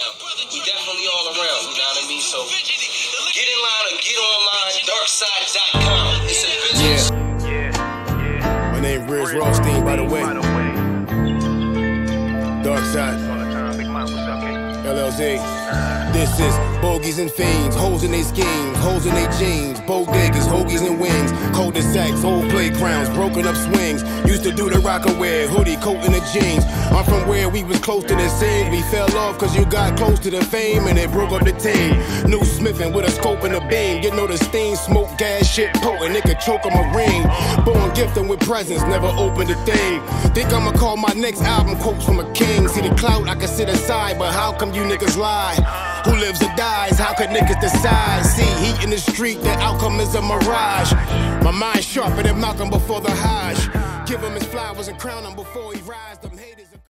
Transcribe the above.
We definitely all around, you know what I mean? So get in line or get online, darkside.com. It's a business. Yeah. My name is Brizz Rawsteen, by the way. Darkside. LLZ. This is bogeys and fiends, holes in their schemes, holes in their jeans, bodegas, hoagies and wings, cul-de-sacs, old playgrounds, broken up swings. Used to do the rocker wear, hoodie, coat, and the jeans. I'm from where we was close to the scene. We fell off cause you got close to the fame and it broke up the team. New Smithin' with a scope and a beam. You know the steam, smoke, gas, shit potent. Could choke on my ring. Born gifted with presents, never opened a thing. Think I'ma call my next album quotes from a king. See the clout, I can sit aside, but how come you niggas lie? Who lives or dies? How could niggas decide? See, heat in the street, the outcome is a mirage. My mind sharper than Malcolm before the Hajj. Give him his flowers and crown him before he rides.